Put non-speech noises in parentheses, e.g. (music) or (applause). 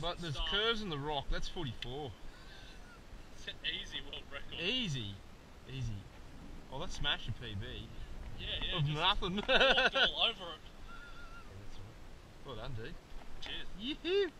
But there's start. curves in the rock. That's 44. It's an easy world record. Easy. Easy. Oh, that's smashing PB. Yeah, yeah. of just nothing. walked all over it. (laughs) Well done, dude. Cheers. Yoo-hoo.